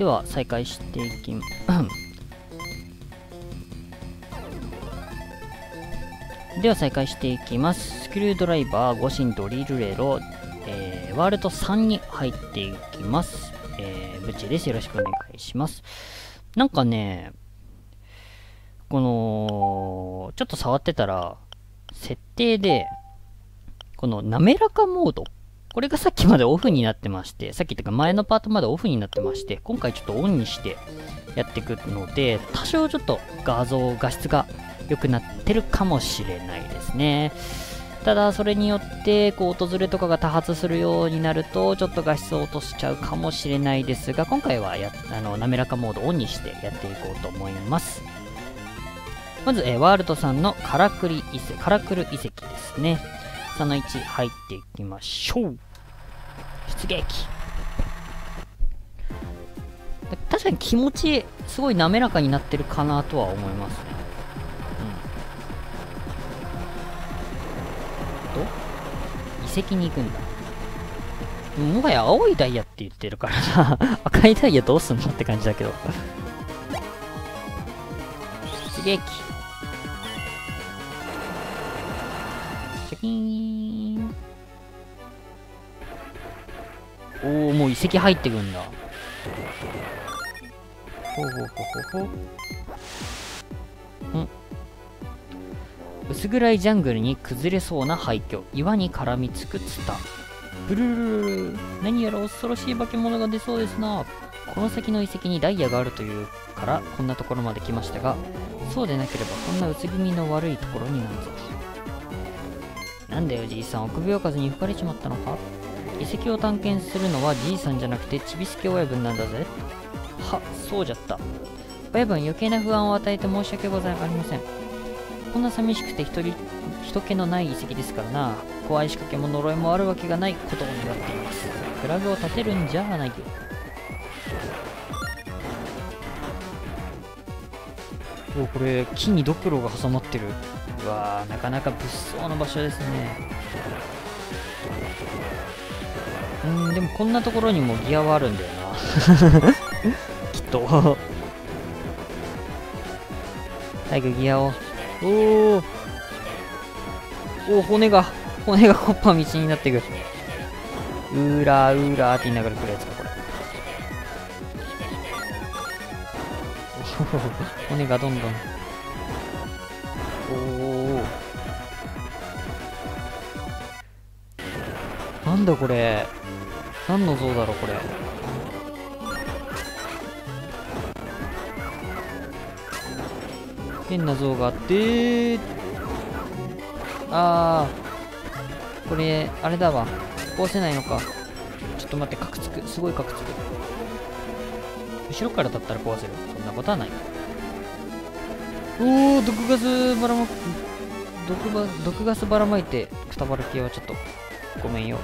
では再開していき では再開していきます。スクリュードライバー5神ドリルレロ、えー、ワールド3に入っていきます。えー、ブチです。よろしくお願いします。なんかねこのちょっと触ってたら設定でこの滑らかモードこれがさっきまでオフになってまして、さっきってか前のパートまでオフになってまして、今回ちょっとオンにしてやっていくので、多少ちょっと画像、画質が良くなってるかもしれないですね。ただ、それによって、こう、訪れとかが多発するようになると、ちょっと画質を落としちゃうかもしれないですが、今回はや、あの、滑らかモードオンにしてやっていこうと思います。まず、えワールドさんのカラクリ遺跡、カラクル遺跡ですね。その1入っていきましょう。出撃確かに気持ちすごい滑らかになってるかなとは思いますね。うん。と？遺跡に行くんだ。もはや青いダイヤって言ってるからさ 赤いダイヤどうすんのって感じだけど出撃シャキーン。おお、もう遺跡入ってくんだ。ほうほうほうほうほう。ん薄暗いジャングルに崩れそうな廃墟。岩に絡みつくツタ。ブルルルル何やら恐ろしい化け物が出そうですな。この先の遺跡にダイヤがあるというからこんなところまで来ましたが、そうでなければこんな薄気味の悪いところになるぞ。なんだよじいさん臆病風に吹かれちまったのか？遺跡を探検するのはじいさんじゃなくてちびすけ親分なんだぜ。はそうじゃった。親分余計な不安を与えて申し訳ございません。こんな寂しくて一人人気のない遺跡ですからな。怖い仕掛けも呪いもあるわけがないことを願っています。フラグを立てるんじゃないよ。おこれ木にドクロが挟まってる。うわなかなか物騒な場所ですね。うんでもこんなところにもギアはあるんだよな。きっと。早くギアを。おおお骨が骨がコッパ道になっていくうーらーうーらーって言いながら来るやつかこれ。骨がどんどん。おおなんだこれ何の像だろうこれ。変な像があって。あー。これあれだわ。壊せないのか。ちょっと待ってカクつく。すごいカクつく。後ろからだったら壊せる。そんなことはない。おお毒ガスばらま毒ば毒ガスばらまいてくたばる系はちょっとごめんよ。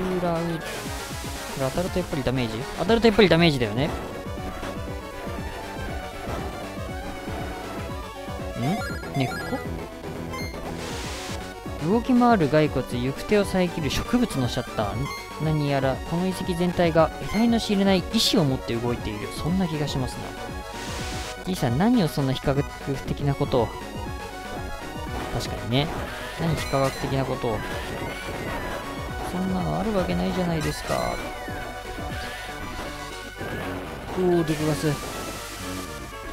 うーらうこれ当たるとやっぱりダメージ？当たるとやっぱりダメージだよね。ん？根っこ？動き回る骸骨行く手を遮る植物のシャッター。何やらこの遺跡全体が得体の知れない意志を持って動いている。そんな気がしますな。じいさん何をそんな非科学的なことを？確かにね。何非科学的なことを？そんなのあるわけないじゃないですか。おお毒ガス。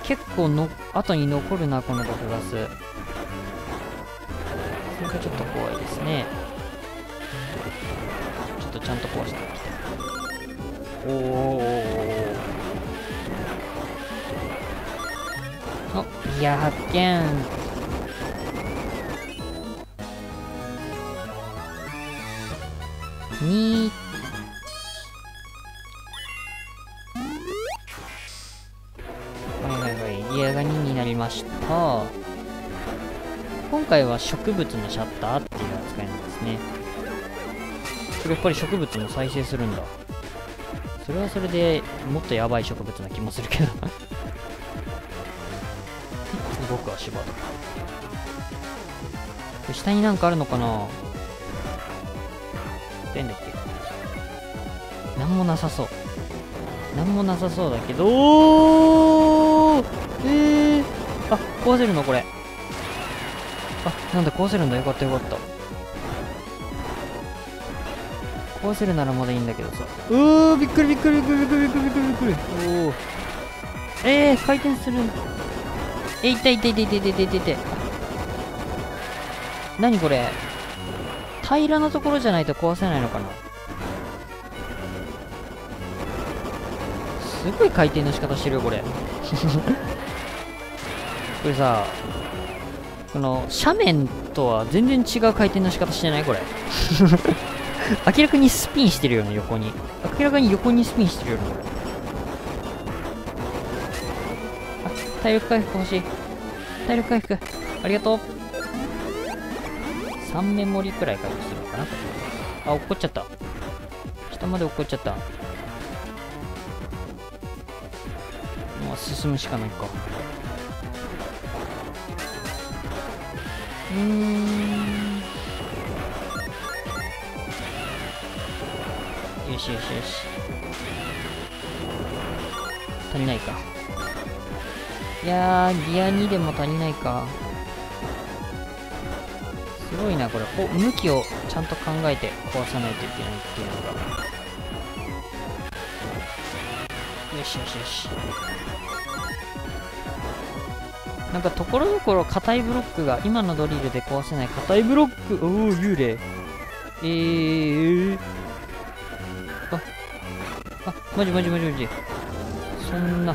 結構の後に残るなこの毒ガス。それがちょっと怖いですね。とちゃんと壊してきて。おおおいや発見に。はいはいはいギアが2になりました。今回は植物のシャッターっていう扱いなんですね。それやっぱり植物も再生するんだ。それはそれでもっとやばい植物な気もするけど動く足場とか下になんかあるのかな？たいんだっけなんもなさそう。なんもなさそうだけどおえー、あ壊せるのこれ。あなんだ壊せるんだ。よかったよかった。壊せるならまだいいんだけどさ。うーびっくりびっくりびっくりびっくりびっくりびっくり。びっくりおおえー、回転する。えい痛い痛い痛い痛い痛い痛い痛い何これ。平らなところじゃないと壊せないのかな？すごい回転の仕方してるよこれ。これさこの斜面とは全然違う回転の仕方してない？これ。明らかにスピンしてるよね横に。明らかに横にスピンしてるよね。これあ体力回復欲しい。体力回復。ありがとう。3メモリくらい回復するのかな。あ落っこっちゃった。下まで落っこっちゃった。もう進むしかないか。うーん。よしよしよし。足りないか。いやギア2でも足りないか。すごいなこれ。お向きをちゃんと考えて壊さないといけないっていうのが。よしよしよし。なんかところどころ硬いブロックが今のドリルで壊せない。硬いブロック。おお幽霊。えー、ああマジマジマジマジ。そんな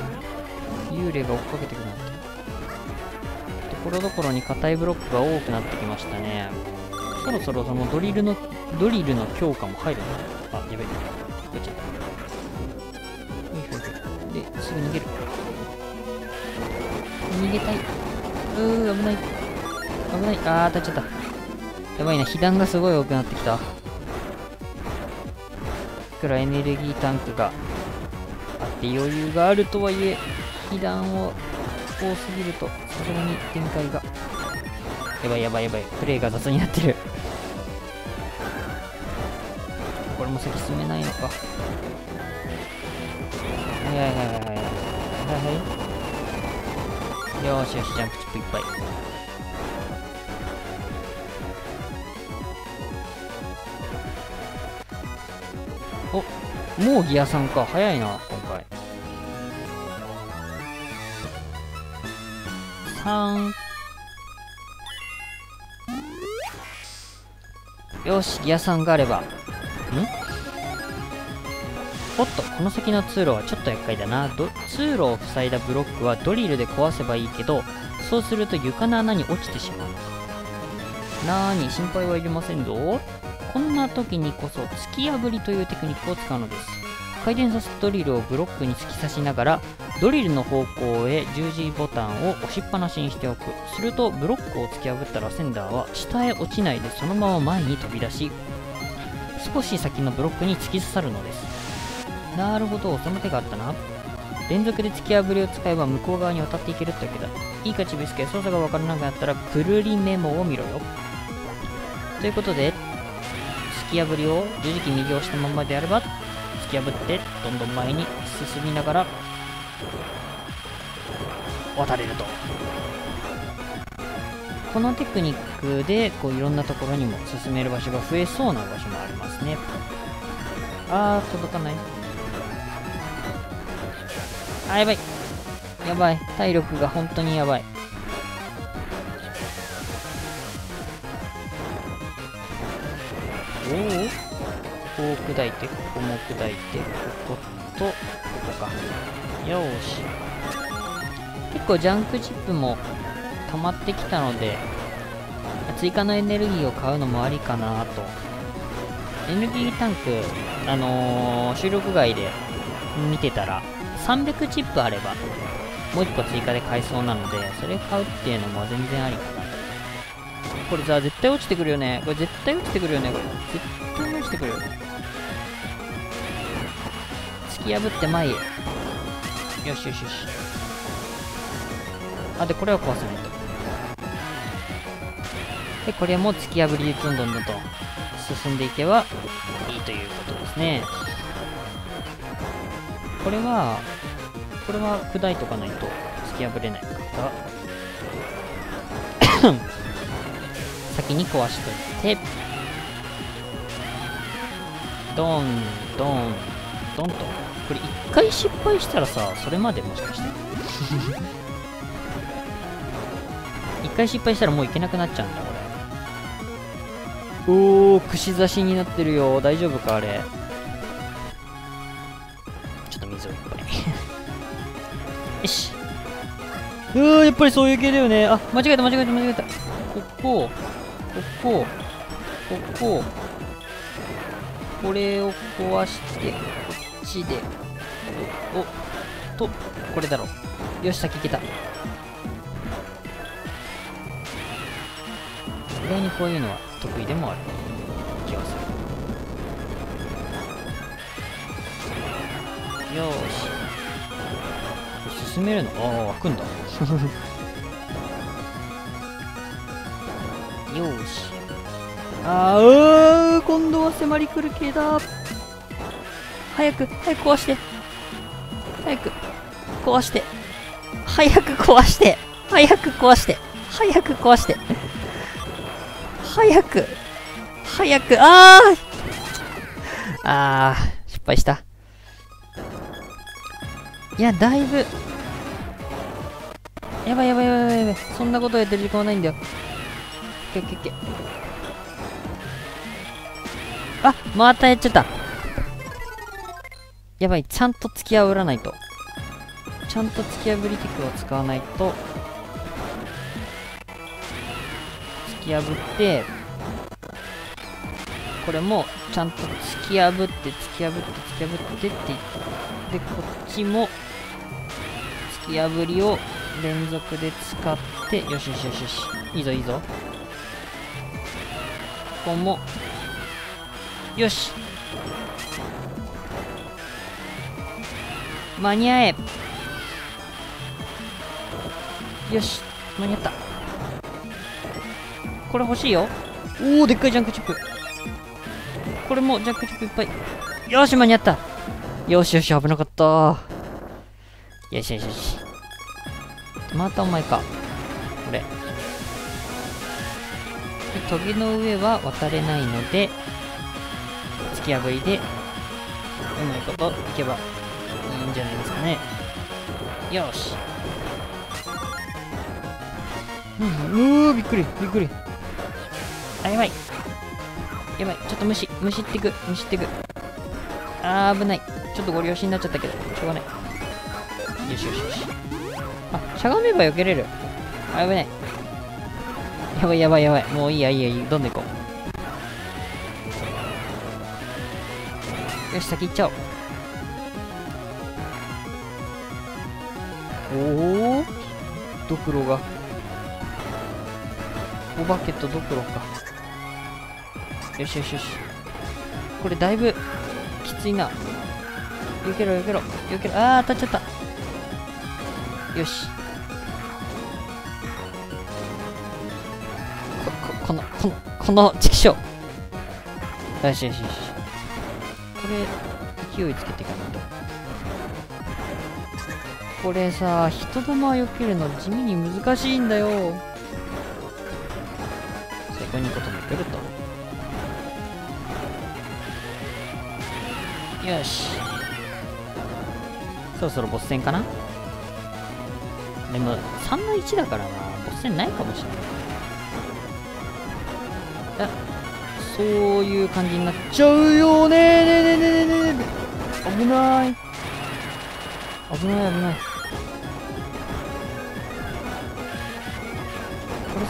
幽霊が追っかけてくるところどころに硬いブロックが多くなってきましたね。そろそろそのドリルのドリルの強化も入るのあやべえ。こっちゃったよいしょよいしょですぐ逃げる。逃げたい。うー危ない。危ない。あー当たっちゃった。やばいな。被弾がすごい多くなってきた。いくらエネルギータンクがあって余裕があるとはいえ被弾を多すぎるとさすがに展開が。やばいやばいやばい。プレイが雑になってる。これも先進めないのか。はいはいはいはいはい。はいはい。よしよしジャンプチップいっぱい。おもうギアさんか。早いな。3よしギアさんがあれば。ん？おっとこの先の通路はちょっと厄介だな。ど通路を塞いだブロックはドリルで壊せばいいけどそうすると床の穴に落ちてしまう。なーに心配はいりませんぞ。こんな時にこそ突き破りというテクニックを使うのです。回転させたドリルをブロックに突き刺しながらドリルの方向へ十字ボタンを押しっぱなしにしておく。するとブロックを突き破ったらセンダーは下へ落ちないでそのまま前に飛び出し少し先のブロックに突き刺さるのです。なるほどその手があったな。連続で突き破りを使えば向こう側に渡っていけるってわけだ。いいかちびすけ操作がわからなくなったらくるりメモを見ろよ。ということで突き破りを十字キー右押したままであれば突き破ってどんどん前に進みながら渡れると。このテクニックでこういろんなところにも進める場所が増えそうな場所もありますね。あー届かない。あやばい。やばい。体力が本当にやばい。おおこう砕いてここも砕いてこことここか。よーし。結構ジャンクチップも溜まってきたので追加のエネルギーを買うのもありかなと。エネルギータンクあのー、収録外で見てたら300チップあればもう1個追加で買えそうなのでそれ買うっていうのも全然ありかな。これさ絶対落ちてくるよね。これ絶対落ちてくるよね。絶対落ちてくる突き破って前へ。よしよしよし。あでこれは壊さないと。でこれも突き破りでどんどんどんどん進んでいけばいいということですね。これはこれは砕いとかないと突き破れないから。先に壊しといて。ドンドンドンと。これ一回失敗したらさそれまでもしかして。一回失敗したらもういけなくなっちゃうんだこれ。おお串刺しになってるよ。大丈夫かあれ。ちょっと水をいっぱいよし。うーやっぱりそういう系だよね。あ間違えた間違えた間違えた。こここここここれを壊してこっちで。おとこれだろ。うよし先行けた。意外にこういうのは得意でもある。気がする。よーし。進めるの？ああ開くんだ。よし。あーうー今度は迫り来る系だ。早く早く壊して。早く壊して。早く壊して。早く壊して。早く壊して。早く早くあー!あー失敗した。いやだいぶ。やばいやばいやばいやばい。そんなことやってる時間はないんだよ。オッケーオッケーオッケー。あまたやっちゃった。やばいちゃんと突き破らないと。ちゃんと突き破りテクを使わないと突き破ってこれもちゃんと突き破って突き破って突き破ってってでこっちも突き破りを連続で使ってよしよしよしよし。いいぞいいぞ。ここもよし。間に合え。よし間に合った。これ欲しいよ。おおでっかいジャンクチップ。これもジャンクチップいっぱい。よし間に合った。よしよし危なかった。よしよしよし。またお前か。これ。でトゲの上は渡れないので突き破りでうまいこといけば。ね。よし。うんびっくりびっくり。あやばい。やばい。ちょっと虫虫ってく虫ってく。あー危ない。ちょっとご利用しになっちゃったけどしょうがない。よしよしよし。あしゃがめば避けれる。あ危ない。やばいやばいやばい。もういいやいいやいい。どんどん行こう。よし先行っちゃおうクロが。お化けとドクロか。よしよしよし。これだいぶきついな。避けろ避けろ避けろ。あー当たっちゃった。よし。ここのこのこのチキショー。よしよしよしこれ勢いつけていかなこれさ人玉を避けるの地味に難しいんだよ。最高にことめくると。よし。そろそろボス戦かな？でも3の1だからな。ボス戦ないかもしれない。あそういう感じになっちゃうよ。ねねねねねね危ない。危ない危ない。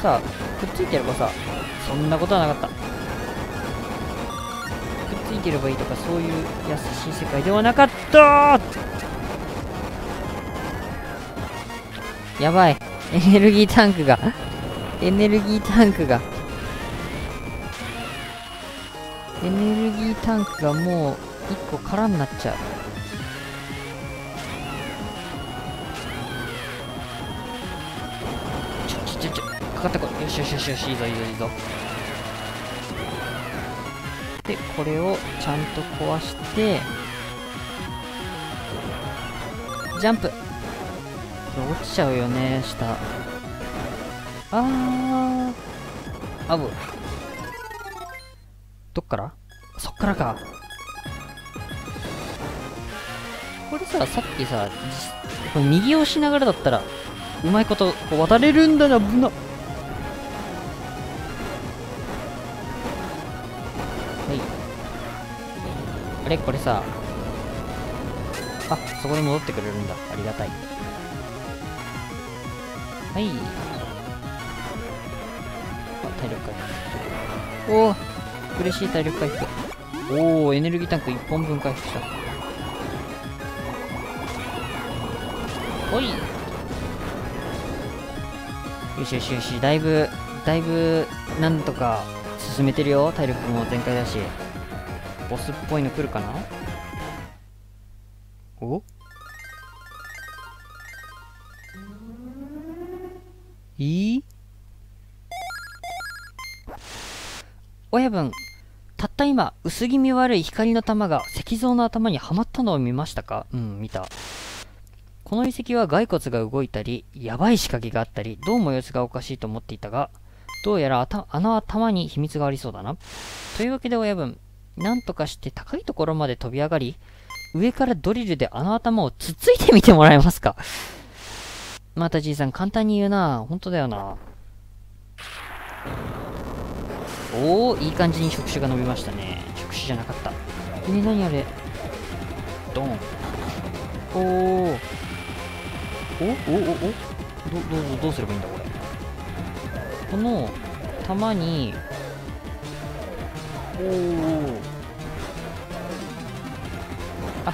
さくっついてればさそんなことはなかった。くっついてればいいとかそういう優しい世界ではなかったやばい。エネルギータンクがエネルギータンクが。エネルギータンクがもう1個空になっちゃう。かってこいよしよしよしよしいいぞいいぞいいぞ。でこれをちゃんと壊してジャンプ。落ちちゃうよね下。あー。あぶどっから？そっからか。これささっきさこれ右押しながらだったらうまいことこう渡れるんだな危な。はあれこれさ。あそこに戻ってくれるんだ。ありがたい。はい。あ体力回復。おお嬉しい体力回復。おおエネルギータンク1本分回復した。おい。よしよしよし。だいぶだいぶなんとか進めてるよ。体力も全開だし。ボスっぽいの来るかな？お？いい？親分たった今薄気味悪い光の玉が石像の頭にはまったのを見ましたか？うん見た。この遺跡は骸骨が動いたりやばい仕掛けがあったりどうも様子がおかしいと思っていたがどうやらあの頭に秘密がありそうだな。というわけで親分なんとかして高いところまで飛び上がり上からドリルであの頭をつっついてみてもらえますか？またじいさん簡単に言うな。本当だよな。おおいい感じに触手が伸びましたね。触手じゃなかった。えー、何あれ？ドン。おおおおおお。おどどうどうすればいいんだこれ？この弾にあ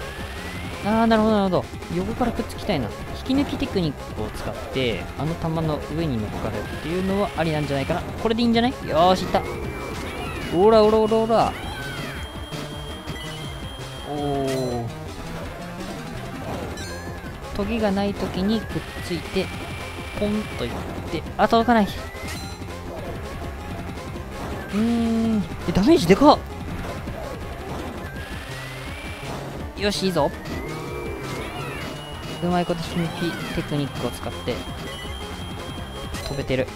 あーなるほどなるほど。横からくっつきたいな。引き抜きテクニックを使ってあの弾の上に乗っかるっていうのはありなんじゃないかな。これでいいんじゃない？よしいった。おらおらおらおらおおトゲがない時にくっついてポンといって。あ届かない。うん。えダメージでかっ。よしいいぞ。うまいこと引きテクニックを使って飛べてる。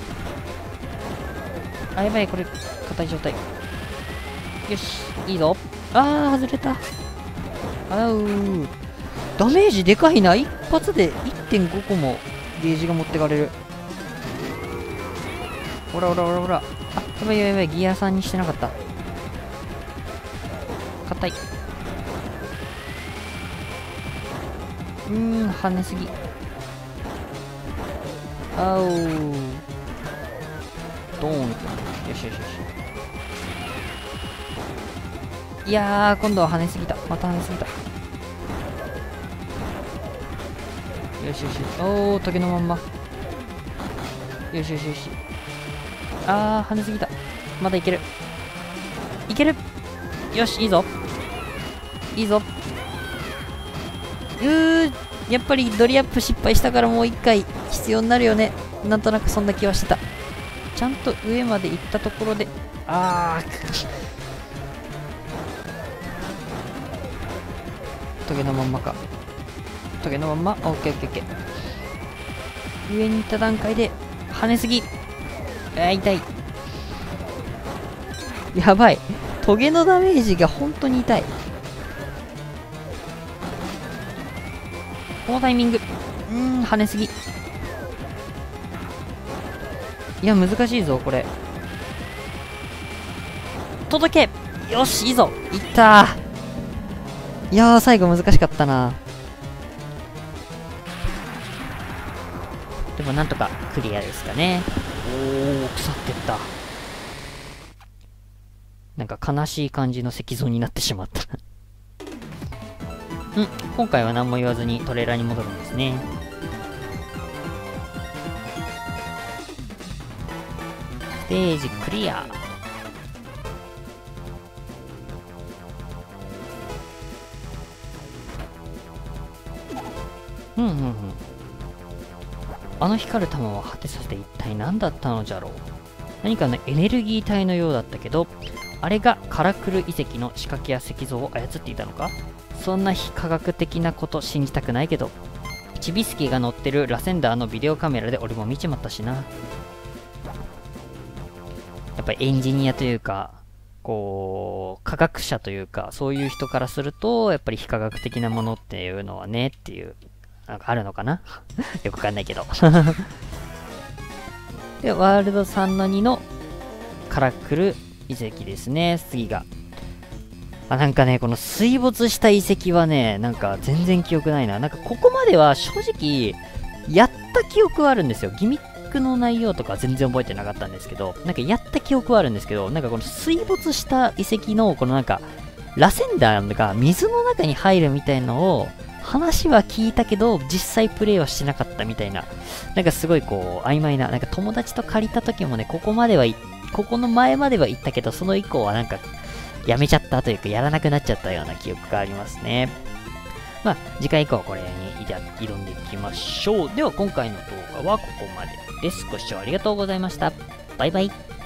あやばいこれ硬い状態。よしいいぞ。あー外れた。あうダメージでかいな。一発で1.5個もゲージが持ってかれる。ほらほらほらほら。ばいやばいやばいギアさんにしてなかった。硬い。うん跳ねすぎ。あおドーン。よしよしよし。いやー今度は跳ねすぎた。また跳ねすぎた。よしよしおお時のまんま。よしよしよし。あー跳ねすぎた。まだいける。いける。よしいいぞ。いいぞ。うーやっぱりドリアップ失敗したからもう一回必要になるよね。なんとなくそんな気はしてた。ちゃんと上まで行ったところで。あートゲのまんまか。トゲのまんま？オッケーオッケーオッケー。上に行った段階で跳ねすぎあ痛い。やばい。トゲのダメージが本当に痛い。このタイミング。うん跳ねすぎ。いや難しいぞこれ。届け。よしいいぞ。いった。いや最後難しかったな。でもなんとかクリアですかね。おお腐ってったなんか悲しい感じの石像になってしまった うん、今回は何も言わずにトレーラーに戻るんですね。ステージクリア。うんうんうん。あの光る玉は果てさせて一体何だったのじゃろう？何かのエネルギー体のようだったけど、あれがカラクル遺跡の仕掛けや石像を操っていたのか？そんな非科学的なこと信じたくないけど、チビスキーが乗ってるラセンダーのビデオカメラで俺も見ちまったしな。やっぱエンジニアというか、こう、科学者というか、そういう人からすると、やっぱり非科学的なものっていうのはね、っていう、なんかあるのかな？よくわかんないけど。で、ワールド3の2のカラクル遺跡ですね、次が。あ、なんかね、この水没した遺跡はね、なんか全然記憶ないな。なんかここまでは正直、やった記憶はあるんですよ。ギミックの内容とか全然覚えてなかったんですけど、なんかやった記憶はあるんですけど、なんかこの水没した遺跡の、このなんか、螺旋弾が水の中に入るみたいのを、話は聞いたけど、実際プレイはしてなかったみたいな、なんかすごいこう、曖昧な、なんか友達と借りた時もね、ここまでは、ここの前までは行ったけど、その以降はなんか、やめちゃったというか、やらなくなっちゃったような記憶がありますね。まあ、次回以降はこれに挑んでいきましょう。では、今回の動画はここまでです。ご視聴ありがとうございました。バイバイ。